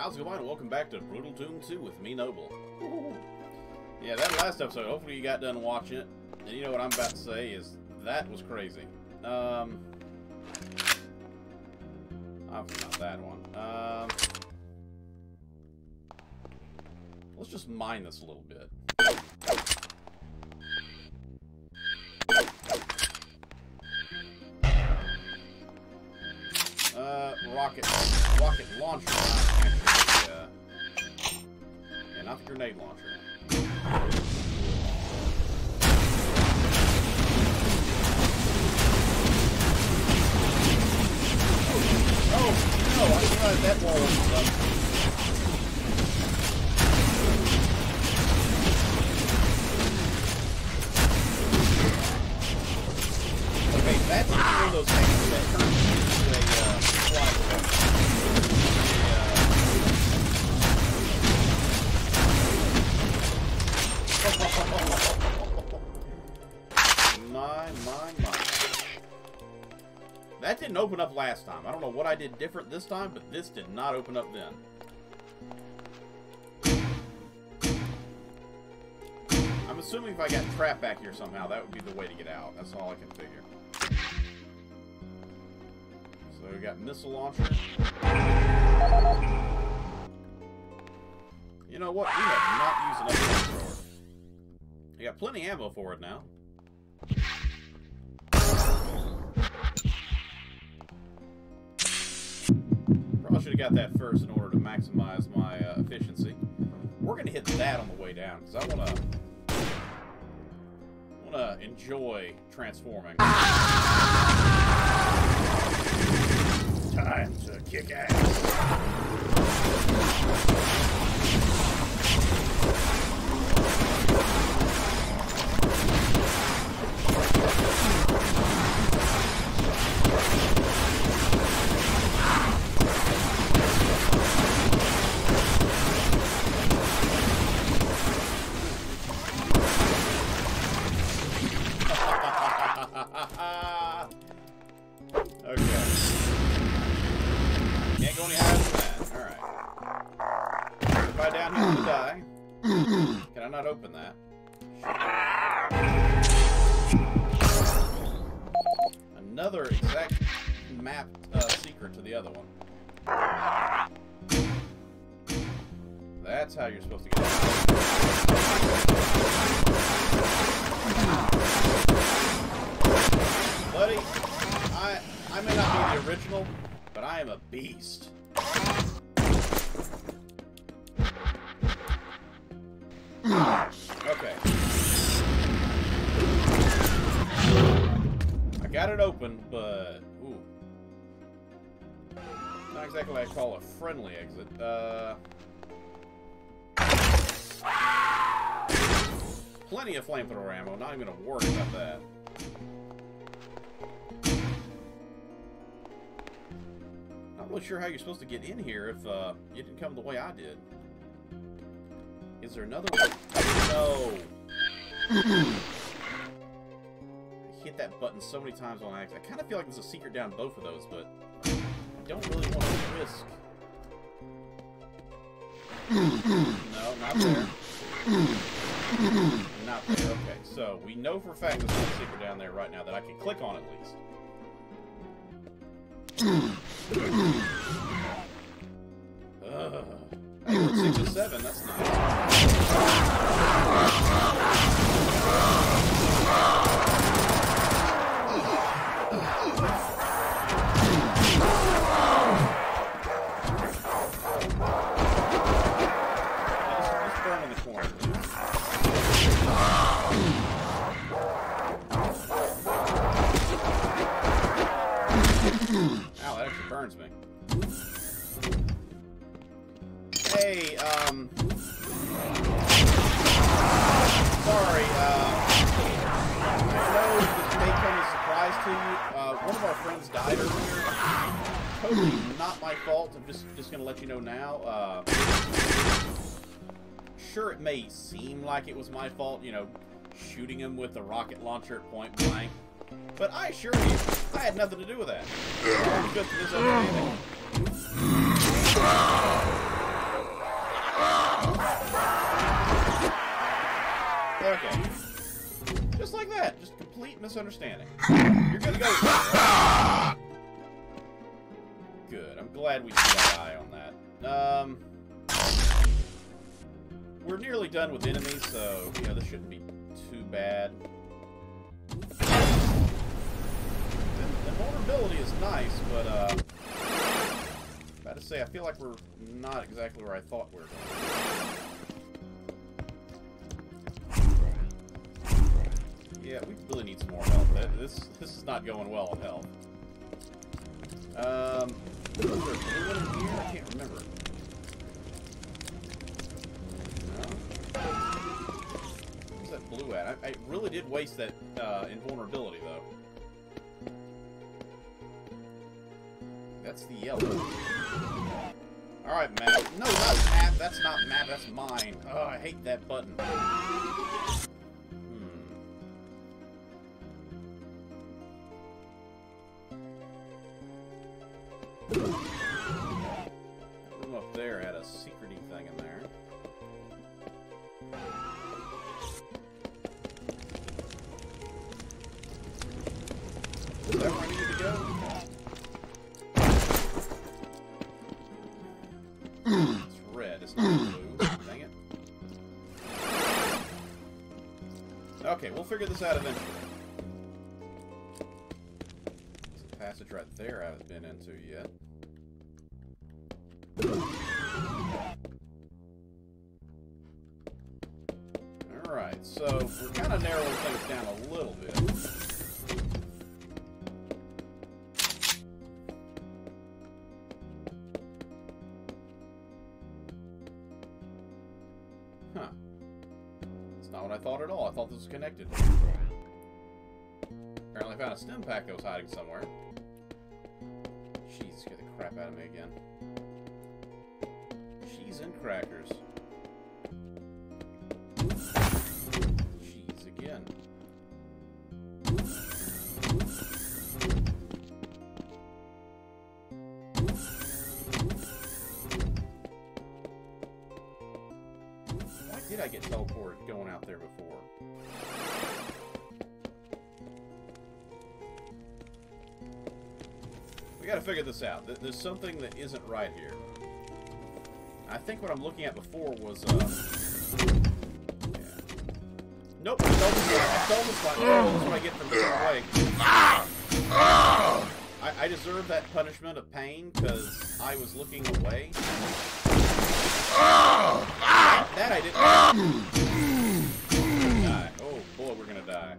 How's it going? Welcome back to Brutal Doom 2 with me, Noble. Yeah, that last episode, hopefully you got done watching it. And you know what I'm about to say is, that was crazy. Um... Obviously not that one. Um... Let's just mine this a little bit. Uh, rocket, rocket launcher, grenade launcher. Oh, no, I realized that wall up. Didn't open up last time. I don't know what I did different this time, but this did not open up then. I'm assuming if I got trapped back here somehow, that would be the way to get out. That's all I can figure. So we got missile launcher. You know what? We have not used enough flamethrower. I got plenty ammo for it now. Should have got that first in order to maximize my uh, efficiency. We're gonna hit that on the way down because I wanna wanna enjoy transforming. Time to kick ass. Okay. I got it open, but ooh. Not exactly what I call a friendly exit. Uh Plenty of flamethrower ammo, not even gonna worry about that. Not really sure how you're supposed to get in here if uh, you didn't come the way I did. Is there another one? No! I hit that button so many times on accident. I kind of feel like there's a secret down both of those, but I don't really want to risk. No, not there. Not there. Okay, so we know for a fact there's a secret down there right now that I can click on at least. Ugh. Six and seven. That's nice. like it was my fault, you know, shooting him with the rocket launcher at point blank. But I assure you, I had nothing to do with that. Okay. Just like that. Just complete misunderstanding. You're gonna go... Good. I'm glad we got an eye on that. Um we're nearly done with enemies, so you know this shouldn't be too bad. The vulnerability is nice, but uh, about to say I feel like we're not exactly where I thought we were going. Yeah, we really need some more help. This this is not going well on health. Um, there a blue one in here? I can't remember. No? Where's that blue at? I, I really did waste that uh, invulnerability, though. That's the yellow. Alright, map. No, not map. That's not map. That's mine. Oh, I hate that button. We'll figure this out eventually. There's a passage right there I haven't been into yet. Alright, so we're kind of narrowing things down a was hmm. connected. Apparently I found a stim pack that was hiding somewhere. Jeez, get the crap out of me again. Cheese and crackers. Cheese again. Why did I get teleported going out there before? Gotta figure this out. There's something that isn't right here. I think what I'm looking at before was, uh... Yeah. Nope, this one. Oh, that's what I get from getting away. I, I deserve that punishment of pain because I was looking away. That, that I didn't. die. Oh boy, we're gonna die.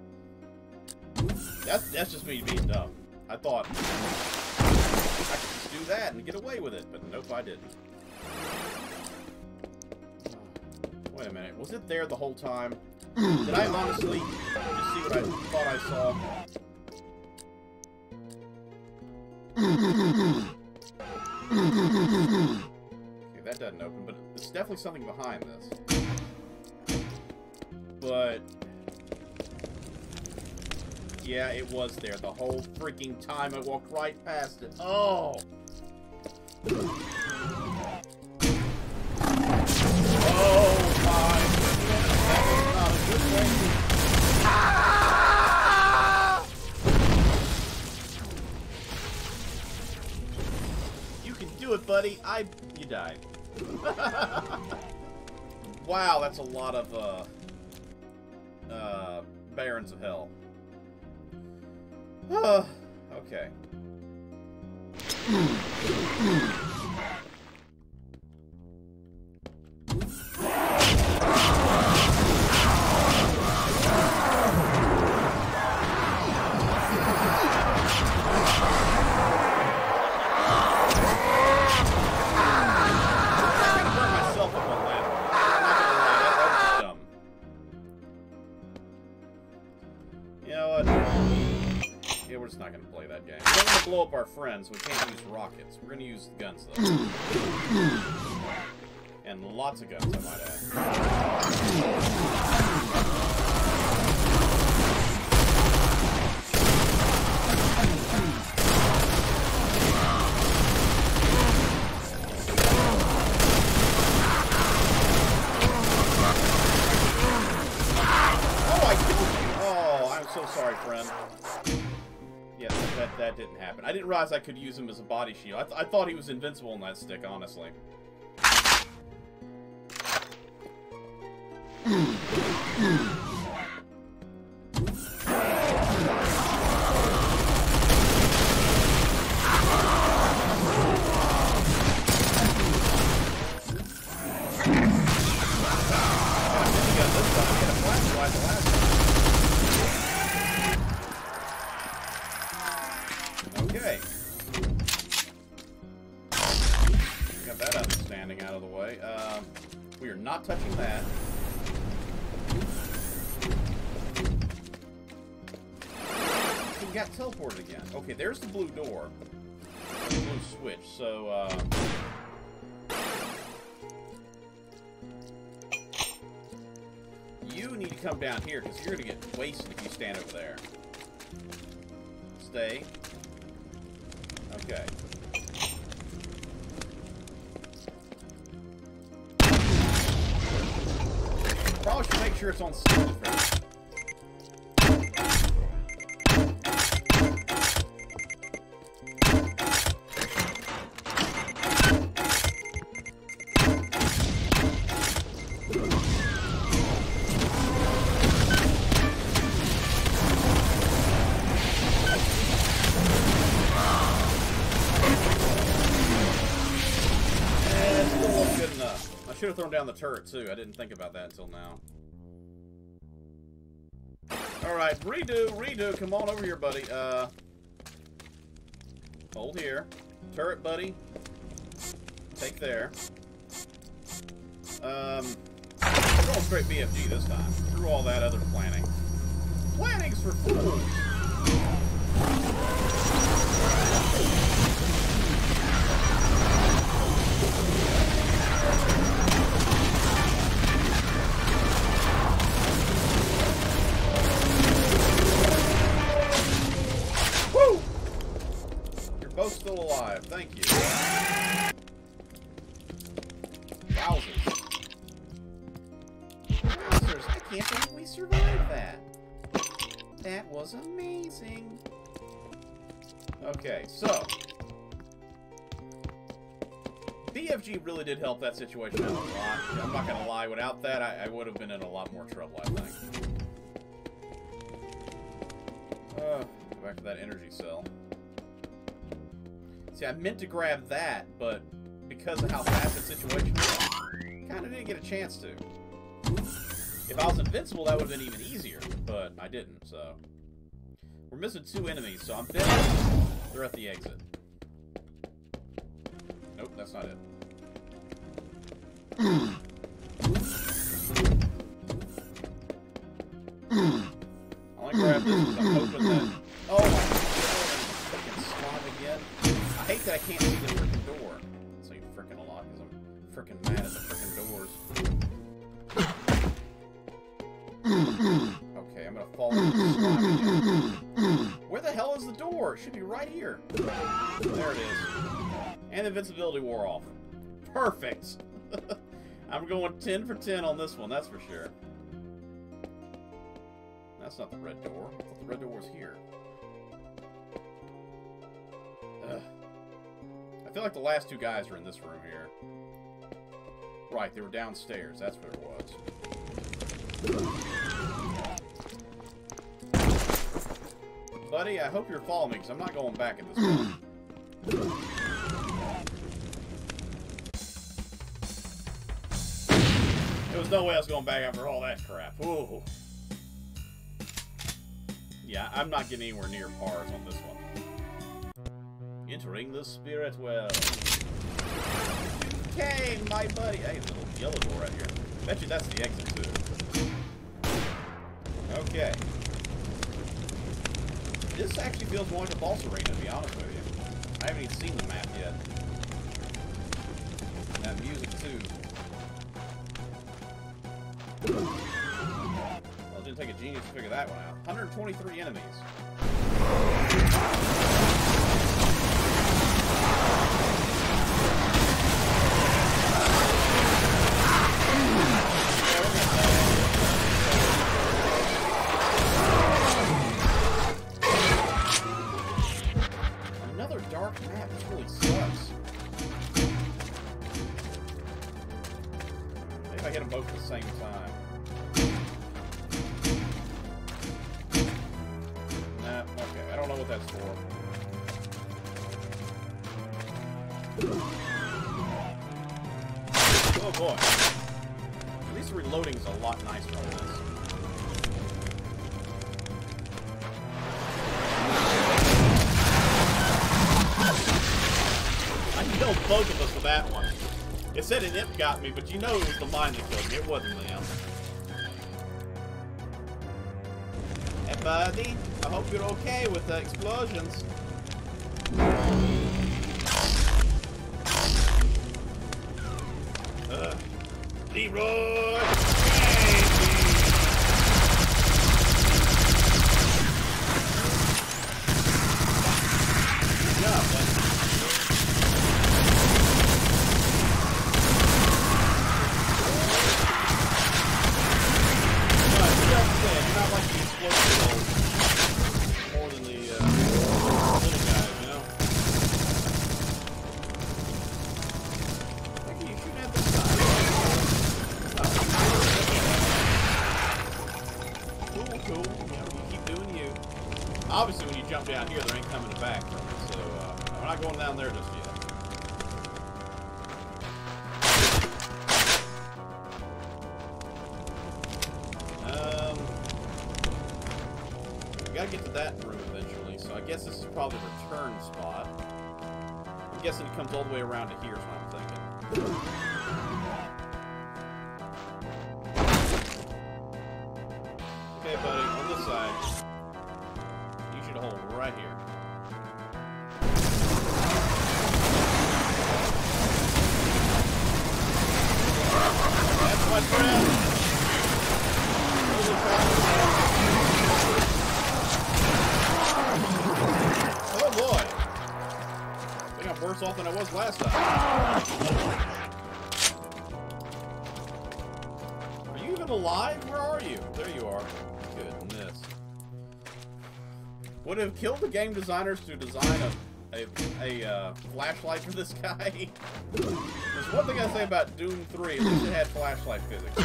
That's that's just me being dumb. I thought I could just do that and get away with it, but nope, I didn't. Wait a minute, was it there the whole time? Did I honestly just see what I thought I saw? Okay, that doesn't open, but there's definitely something behind this. But yeah, it was there the whole freaking time. I walked right past it. Oh! My You can do it, buddy. I... you died. wow, that's a lot of, uh... Uh... Barons of Hell. Oh, okay. We're gonna use guns, though. and lots of guns, I might add. Realize I could use him as a body shield. I, th I thought he was invincible in that stick, honestly. teleported again. Okay, there's the blue door. The blue switch. So, uh... You need to come down here, because you're going to get wasted if you stand over there. Stay. Okay. Probably should make sure it's on down the turret too. I didn't think about that until now. Alright, redo, redo. Come on over here, buddy. Uh, hold here. Turret, buddy. Take there. Um, going straight BFG this time. Through all that other planning. Planning's for fools! Okay, so. BFG really did help that situation out a lot. I'm not gonna lie, without that, I, I would have been in a lot more trouble, I think. Uh, go back to that energy cell. See, I meant to grab that, but because of how fast the situation was, kind of didn't get a chance to. If I was invincible, that would have been even easier, but I didn't, so. We're missing two enemies, so I'm they're at the exit. Nope, that's not it. invincibility wore off. Perfect. I'm going 10 for 10 on this one, that's for sure. That's not the red door. The red door was here. Ugh. I feel like the last two guys are in this room here. Right, they were downstairs. That's what it was. Buddy, I hope you're following me, because I'm not going back in this point. was no way I was going back after all that crap. Ooh. Yeah, I'm not getting anywhere near pars on this one. Entering the Spirit World. Okay, my buddy. Hey, there's a little yellow door right here. Bet you that's the exit too. Okay. This actually feels more like a boss arena, to be honest with you. I haven't even seen the map yet. And that music too. take a genius to figure that one out. 123 enemies. Another dark map this really sucks. I hit them both at the same time. What that's for. Oh boy. At least reloading is a lot nicer on this. I killed both of us with that one. It said an imp got me, but you know it was the mine that killed me. It wasn't them. Hey, buddy. Hope you're okay with the explosions. Uh, Leroy! Down there just yet. Um, we gotta get to that room eventually, so I guess this is probably the return spot. I'm guessing it comes all the way around to here, is what I'm thinking. Last time. Are you even alive? Where are you? There you are. Goodness. Would have killed the game designers to design a a, a uh, flashlight for this guy? There's one thing I say about Doom 3, at least it had flashlight physics.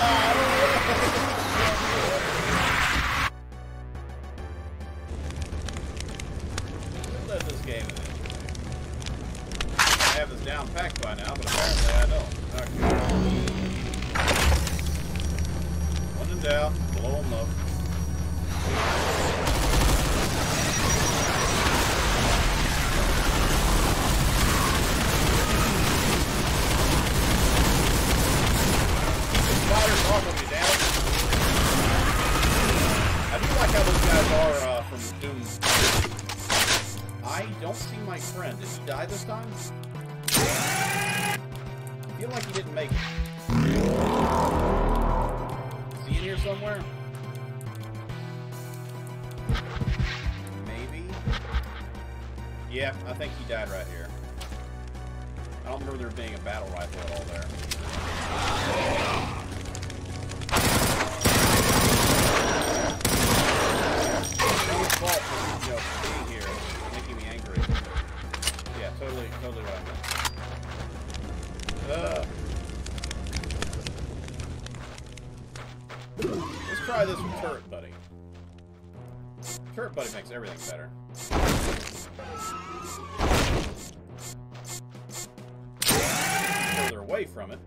Let die this time? I feel like he didn't make it. Is he in here somewhere? Maybe? Yeah, I think he died right here. I don't remember there being a battle rifle at all there. Makes everything better. Further away from it.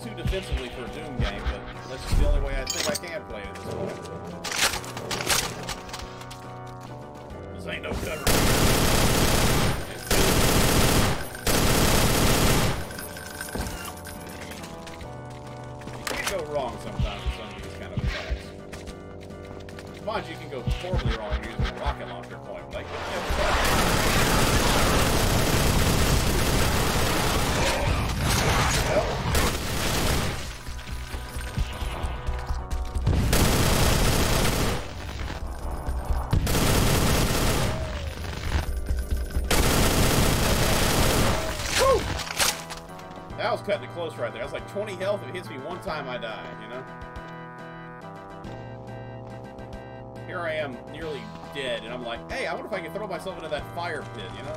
I'm playing close right there. That's like 20 health. If it hits me one time, I die, you know? Here I am, nearly dead, and I'm like, hey, I wonder if I can throw myself into that fire pit, you know?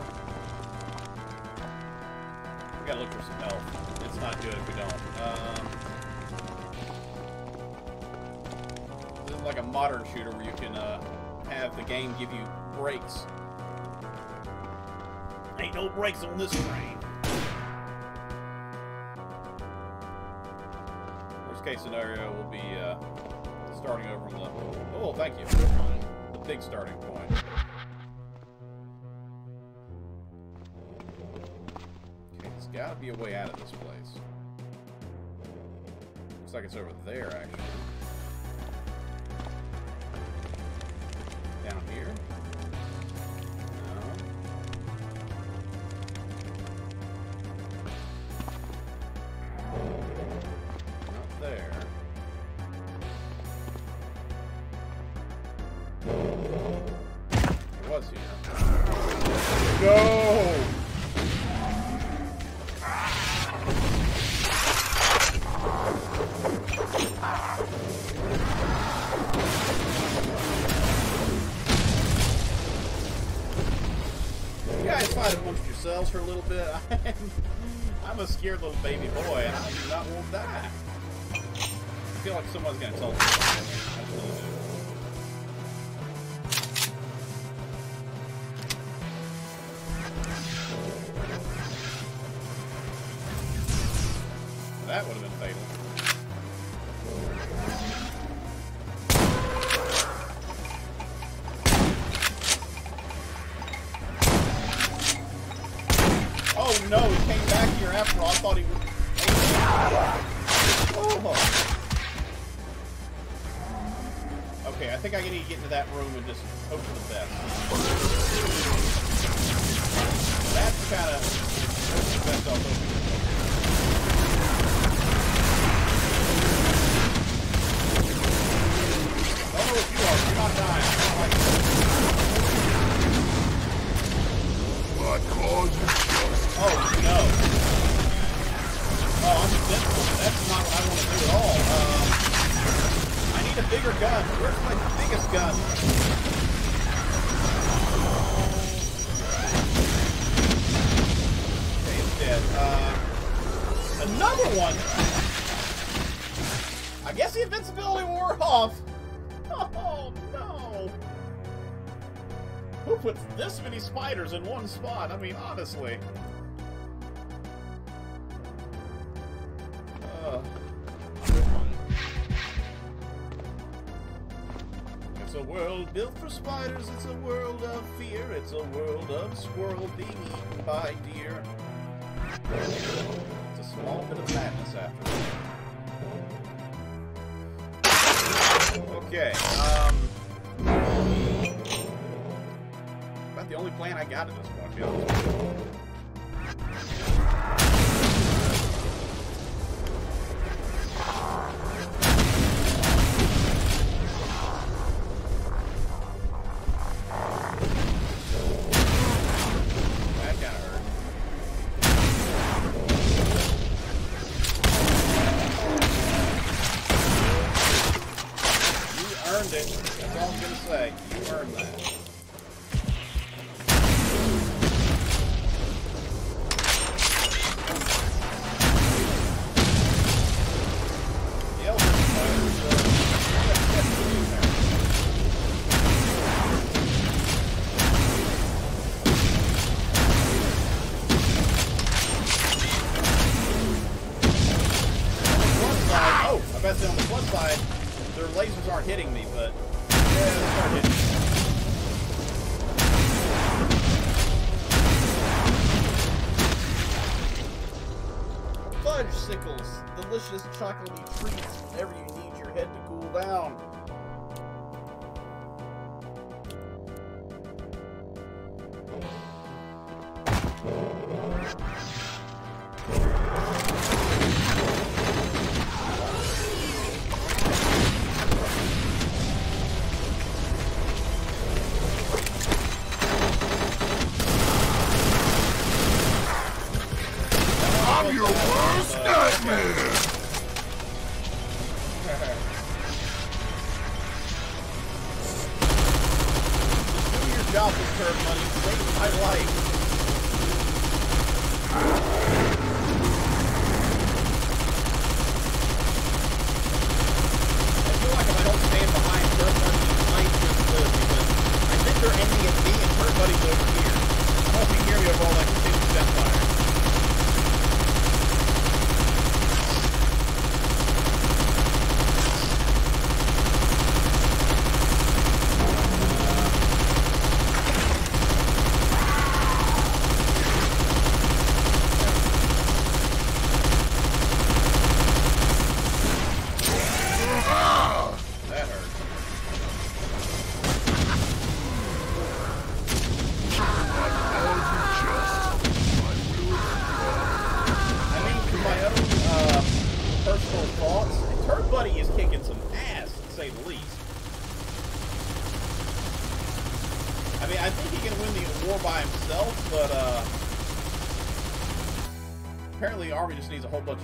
We gotta look for some health. It's not good if we don't. Um, this is like a modern shooter where you can uh, have the game give you breaks. Ain't no breaks on this train. Case scenario will be uh, starting over from the. Oh, thank you. The big starting point. Okay, there's got to be a way out of this place. Looks like it's over there, actually. Down here. Scared little baby boy, and I do not want die. I feel like someone's gonna tell me. That would have been fatal. Oh no, all. I thought he would. Oh. Okay, I think I need to get into that room and just hope for the best. That's kind of best gun? Okay, dead. Uh, another one? I guess the invincibility wore off. Oh, no. Who puts this many spiders in one spot? I mean, honestly. World built for spiders. It's a world of fear. It's a world of squirrel being eaten by deer. It's a small bit of madness after that. Okay, um... About the only plan I got at this point, was gonna say, you earned that.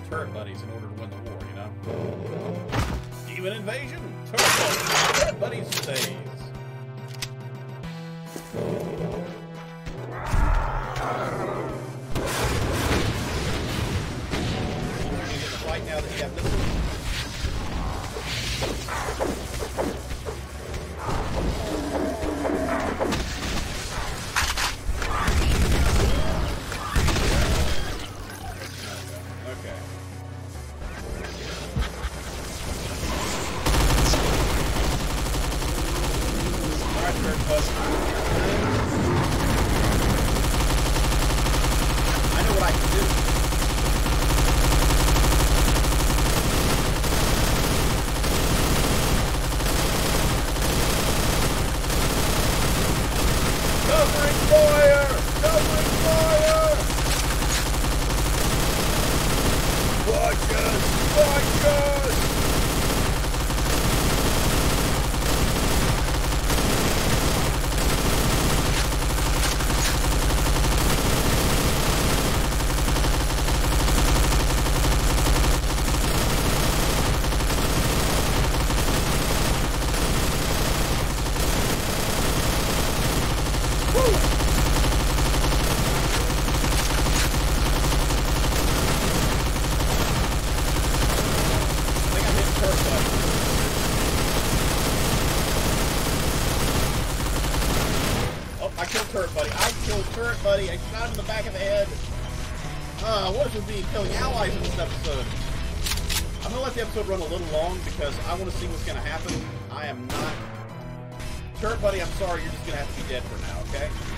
turret buddies in order to person. killed turret buddy. I killed turret buddy. I shot him in the back of the head. Uh, what is with me killing allies in this episode? I'm gonna let the episode run a little long because I want to see what's gonna happen. I am not. Turret buddy, I'm sorry. You're just gonna have to be dead for now. Okay.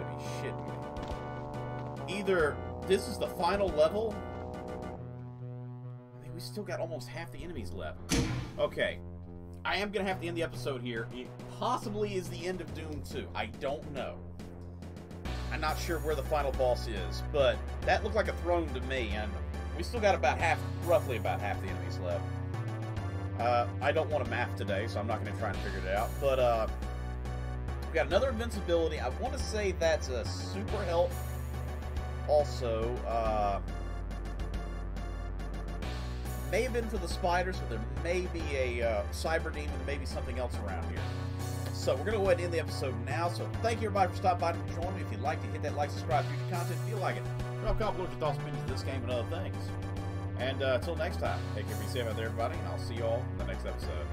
Gotta be shitting me. Either this is the final level. I think we still got almost half the enemies left. Okay. I am gonna have to end the episode here. It possibly is the end of Doom 2. I don't know. I'm not sure where the final boss is, but that looked like a throne to me, and we still got about half, roughly about half the enemies left. Uh, I don't want to map today, so I'm not going to try and figure it out. But uh, got another invincibility. I want to say that's a super health. Also, uh, may have been for the spiders, but there may be a uh, cyber demon, maybe something else around here. So we're going to go ahead and end the episode now. So thank you everybody for stopping by and joining me. If you'd like to hit that like, subscribe, future content, if you like it. Drop a comment below your thoughts, opinions of this game and other things. And uh, until next time, take care, be safe out there, everybody, and I'll see you all in the next episode.